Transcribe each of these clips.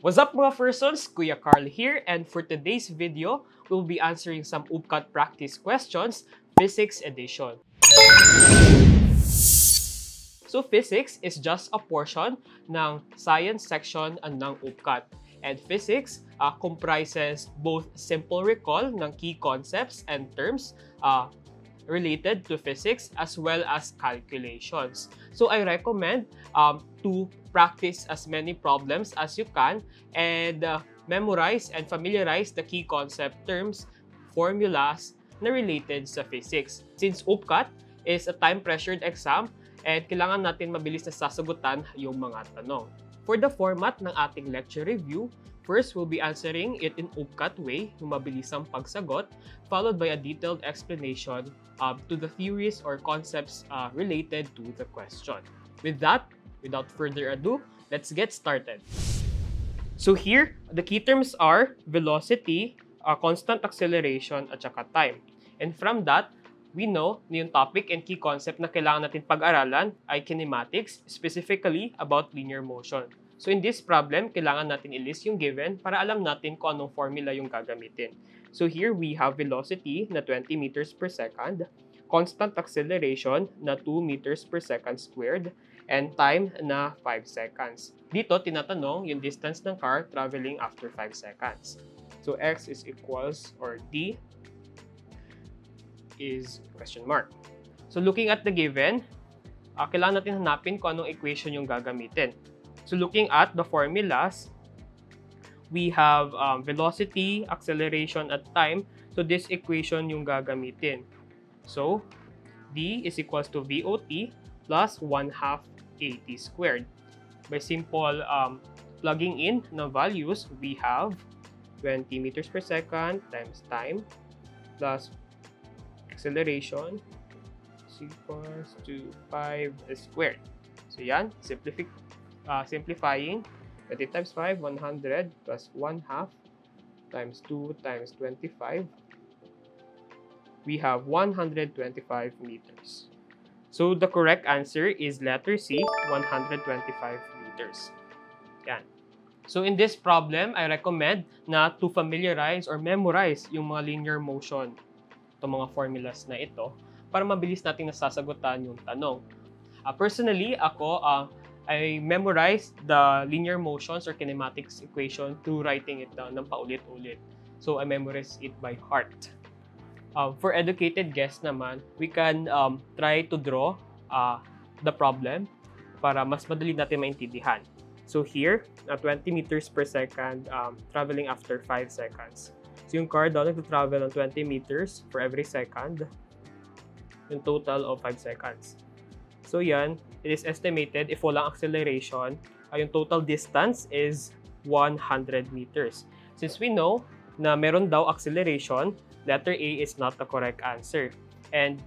What's up mga persons? Kuya Carl here and for today's video, we'll be answering some UPCAT practice questions, Physics Edition. So physics is just a portion ng science section ng UPCAT. And physics uh, comprises both simple recall ng key concepts and terms uh, related to physics as well as calculations. So I recommend um, to practice as many problems as you can and uh, memorize and familiarize the key concept terms, formulas na related sa physics. Since UPCAT is a time-pressured exam, and kailangan natin mabilis na sasagutan yung mga tanong. For the format ng ating lecture review, first we'll be answering it in UPCAT way, yung mabilisang pagsagot, followed by a detailed explanation uh, to the theories or concepts uh, related to the question. With that, without further ado, let's get started. So here, the key terms are velocity, uh, constant acceleration, at saka time. And from that, we know na yung topic and key concept na kailangan natin pag-aralan ay kinematics, specifically about linear motion. So in this problem, kailangan natin i-list yung given para alam natin kung anong formula yung gagamitin. So here we have velocity na 20 meters per second, constant acceleration na 2 meters per second squared, and time na 5 seconds. Dito, tinatanong yung distance ng car traveling after 5 seconds. So x is equals or d is question mark. So looking at the given, uh, kailangan natin hanapin kung anong equation yung gagamitin. So looking at the formulas, we have um, velocity, acceleration, at time. So this equation yung gagamitin. So d is equals to VOT plus 1 half AT squared. By simple um, plugging in ng values, we have 20 meters per second times time plus acceleration is equals to 5 squared. So yan, simplific, uh, simplifying, 20 times 5, 100 plus 1 half times 2 times 25. We have 125 meters. So the correct answer is letter C, 125 meters. Yan. So in this problem, I recommend na to familiarize or memorize yung mga linear motion itong mga formulas na ito para mabilis nating nasasagutan yung tanong. Uh, personally, ako, uh, I memorized the linear motions or kinematics equation through writing it down ng paulit-ulit. So, I memorized it by heart. Uh, for educated guests naman, we can um, try to draw uh, the problem para mas madali natin maintindihan. So here, uh, 20 meters per second um, traveling after 5 seconds. So yung car daw nag-travel ng 20 meters for every second. Yung total of 5 seconds. So yan, it is estimated if walang acceleration, uh, yung total distance is 100 meters. Since we know na meron daw acceleration, letter A is not the correct answer. And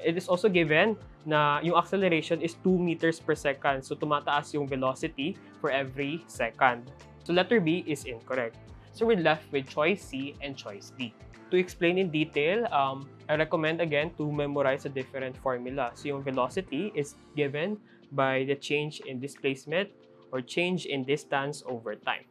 it is also given na yung acceleration is 2 meters per second. So tumataas yung velocity for every second. So letter B is incorrect. So we're left with choice C and choice D. To explain in detail, um, I recommend again to memorize a different formula. So yung velocity is given by the change in displacement or change in distance over time.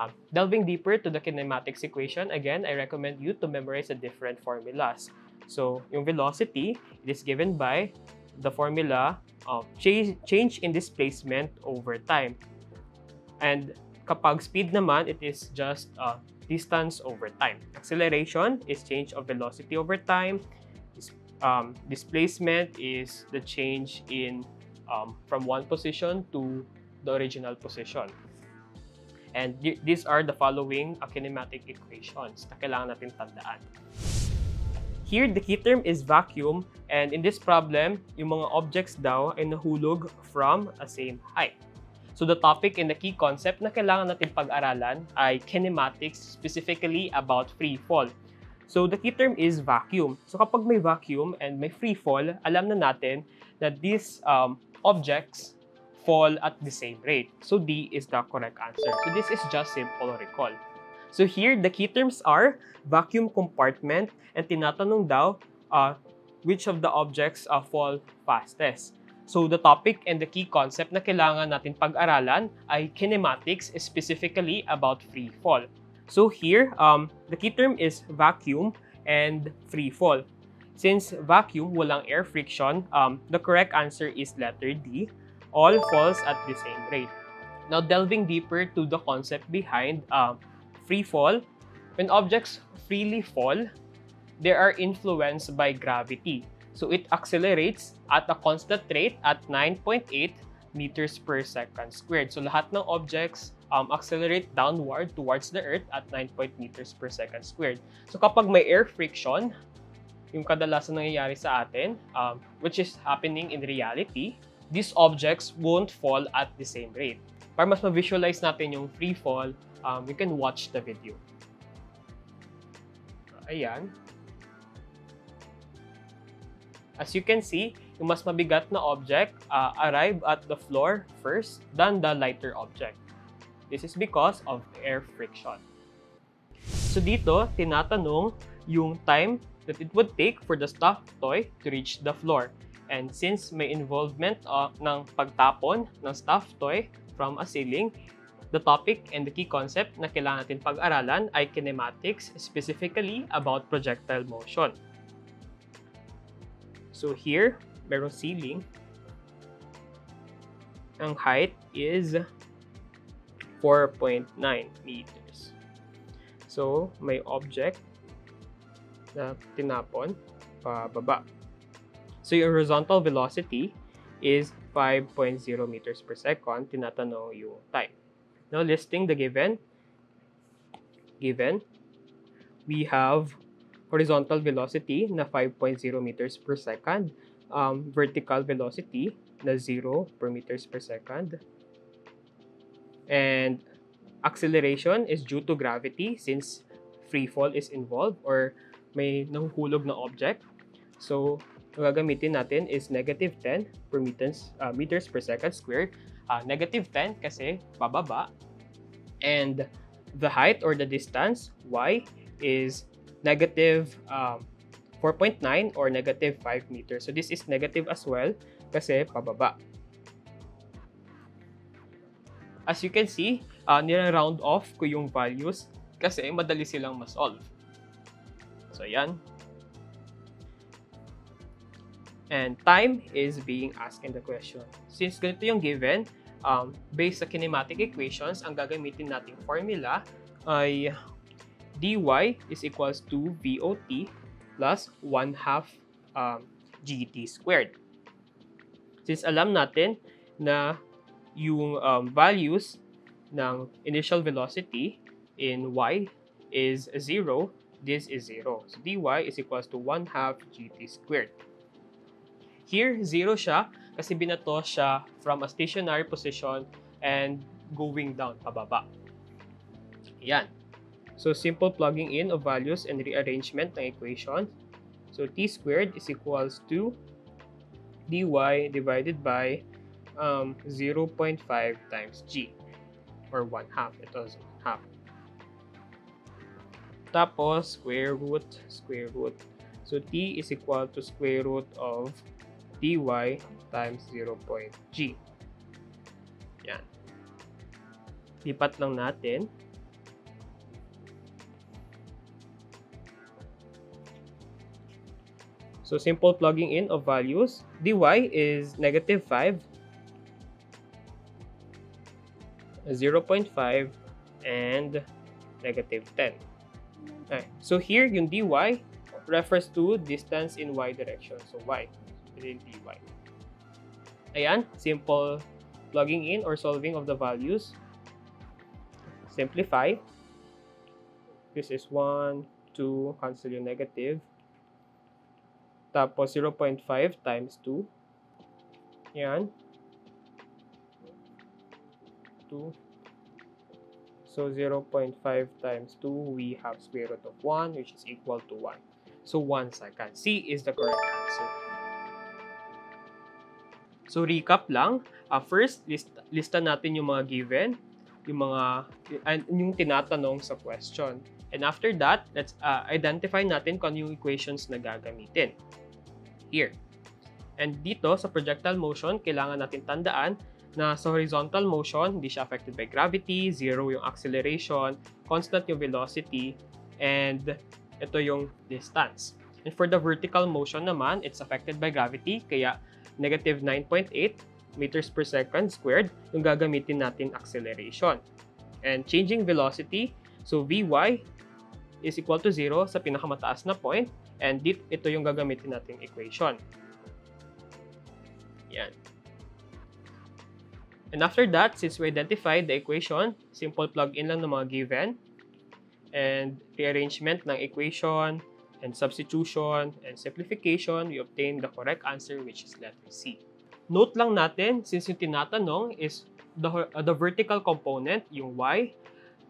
Um, delving deeper to the kinematics equation, again, I recommend you to memorize the different formulas. So yung velocity, it is given by the formula of change, change in displacement over time. And Kapag speed naman, it is just uh, distance over time. Acceleration is change of velocity over time. Um, displacement is the change in um, from one position to the original position. And these are the following uh, kinematic equations na kailangan natin tandaan. Here, the key term is vacuum. And in this problem, yung mga objects daw ay nahulog from a same height. So the topic and the key concept na kailangan natin pag-aralan ay kinematics, specifically about free fall. So the key term is vacuum. So kapag may vacuum and may free fall, alam na natin that these um, objects fall at the same rate. So D is the correct answer. So this is just simple recall. So here, the key terms are vacuum compartment and tinatanong daw uh, which of the objects uh, fall fastest. So the topic and the key concept na kailangan natin pag-aralan ay kinematics, specifically about free fall. So here, um, the key term is vacuum and free fall. Since vacuum, walang air friction, um, the correct answer is letter D. All falls at the same rate. Now, delving deeper to the concept behind um, free fall, when objects freely fall, they are influenced by gravity. So it accelerates at a constant rate at 9.8 meters per second squared. So lahat ng objects um, accelerate downward towards the Earth at 9 meters per second squared. So kapag may air friction, yung kadalasan nangyayari sa atin, um, which is happening in reality, these objects won't fall at the same rate. Para mas ma-visualize natin yung free fall, um, you can watch the video. Ayan. As you can see, yung mas mabigat na object uh, arrive at the floor first than the lighter object. This is because of air friction. So dito, tinatanong yung time that it would take for the stuffed toy to reach the floor. And since may involvement uh, ng pagtapon ng stuffed toy from a ceiling, the topic and the key concept na kailangan natin pag-aralan ay kinematics, specifically about projectile motion. So here, meron ceiling. Ang height is 4.9 meters. So, may object na tinapon pababa. So, yung horizontal velocity is 5.0 meters per second. Tinatanong yung time. Now, listing the given. Given, we have horizontal velocity na 5.0 meters per second, um, vertical velocity na 0 per meters per second, and acceleration is due to gravity since free fall is involved or may nahuhulog na object. So, ang gagamitin natin is negative 10 per meters, uh, meters per second squared. Uh, negative 10 kasi pababa. And the height or the distance, y, is negative um, 4.9 or negative 5 meters. So this is negative as well kasi pababa. As you can see, uh, nira-round off ko yung values kasi madali silang ma-solve. So yan. And time is being asked in the question. Since ganito yung given, um, based sa kinematic equations, ang gagamitin nating formula ay dy is equals to VOT plus 1 half um, GT squared. Since alam natin na yung um, values ng initial velocity in y is 0, this is 0. So dy is equals to 1 half GT squared. Here, 0 siya kasi binato siya from a stationary position and going down pababa. Yan. So, simple plugging in of values and rearrangement ng equation. So, t squared is equals to dy divided by um, 0.5 times g or 1 half. Ito is 1 half. Tapos, square root, square root. So, t is equal to square root of dy times 0.g. Yan. Lipat lang natin. So simple plugging in of values. dy is negative 5, 0.5, and negative 10. Okay. So here, yung dy refers to distance in y direction. So y, dy. Ayan, simple plugging in or solving of the values. Simplify. This is 1, 2, cancel yung negative. Tapos 0.5 times 2. Yan. 2. So 0.5 times 2, we have square root of 1, which is equal to 1. So 1 second. C is the correct answer. So recap lang. Uh, first, list, lista natin yung mga given, yung mga uh, yung tinatanong sa question. And after that, let's uh, identify natin kung ano yung equations na gagamitin here. And dito sa projectile motion, kailangan natin tandaan na sa horizontal motion, hindi siya affected by gravity, zero yung acceleration, constant yung velocity, and ito yung distance. And for the vertical motion naman, it's affected by gravity, kaya negative 9.8 meters per second squared yung gagamitin natin acceleration. And changing velocity, so Vy is equal to 0 sa pinakamataas na point, and dit, ito yung gagamitin nating equation. Yan. And after that, since we identified the equation, simple plug-in lang ng mga given, and rearrangement ng equation, and substitution, and simplification, we obtain the correct answer which is letter C. Note lang natin, since yung tinatanong is the, uh, the vertical component, yung y,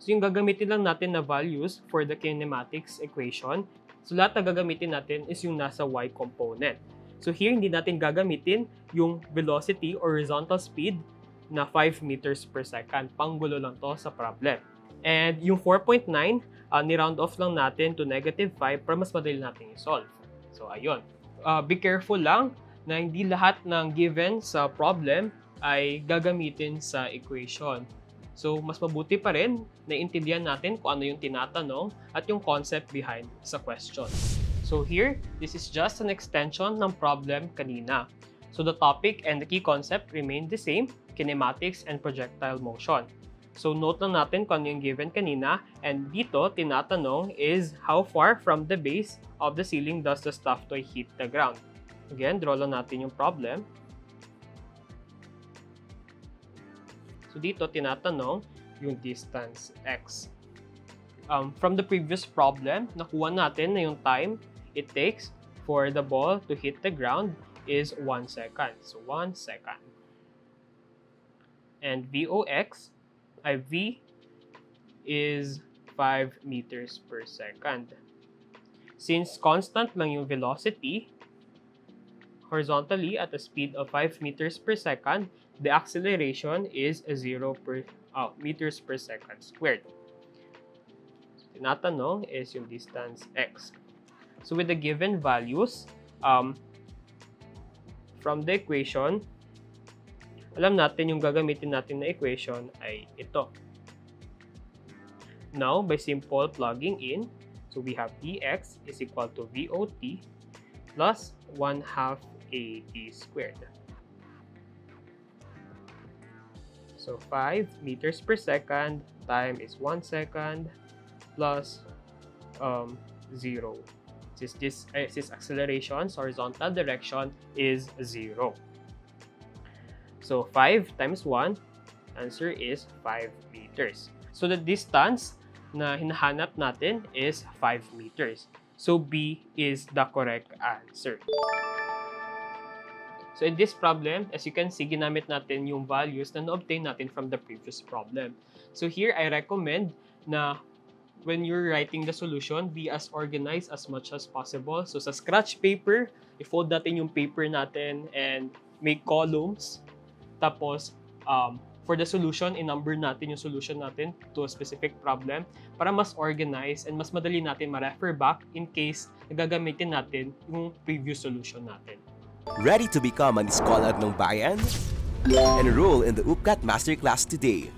so yung gagamitin lang natin na values for the kinematics equation, so lahat na gagamitin natin is yung nasa y component. So here, hindi natin gagamitin yung velocity or horizontal speed na 5 meters per second. Panggulo lang to sa problem. And yung 4.9, uh, ni-round off lang natin to negative 5 para mas madali natin i-solve. So, ayun. Uh, be careful lang na hindi lahat ng given sa problem ay gagamitin sa equation. So, mas mabuti pa rin na intindihan natin kung ano yung tinatanong at yung concept behind sa question. So here, this is just an extension ng problem kanina. So the topic and the key concept remain the same, kinematics, and projectile motion. So note lang natin kung ano yung given kanina and dito tinatanong is how far from the base of the ceiling does the stuffed toy hit the ground. Again, draw lang natin yung problem. So dito tinatanong yung distance x. Um, from the previous problem, nakuha natin na yung time it takes for the ball to hit the ground is 1 second. So 1 second. And VOX, I V is 5 meters per second. Since constant lang yung velocity, horizontally at a speed of 5 meters per second, the acceleration is 0 per oh, meters per second squared. Tinatanong is yung distance x. So with the given values, um, from the equation, alam natin yung gagamitin natin na equation ay ito. Now, by simple plugging in, so we have dx is equal to VOT plus 1 half AD squared. So 5 meters per second, time is 1 second, plus um, 0. Since this, uh, since acceleration, horizontal direction is 0. So 5 times 1, answer is 5 meters. So the distance na hinahanap natin is 5 meters. So B is the correct answer. So in this problem, as you can see, ginamit natin yung values na na-obtain natin from the previous problem. So here, I recommend na when you're writing the solution, be as organized as much as possible. So sa scratch paper, i-fold natin yung paper natin and make columns. Tapos, um, for the solution, in-number natin yung solution natin to a specific problem para mas organized and mas madali natin ma-refer back in case nagagamitin natin yung previous solution natin. Ready to become an scholar ng bayan? Enroll in the UPCAT Masterclass today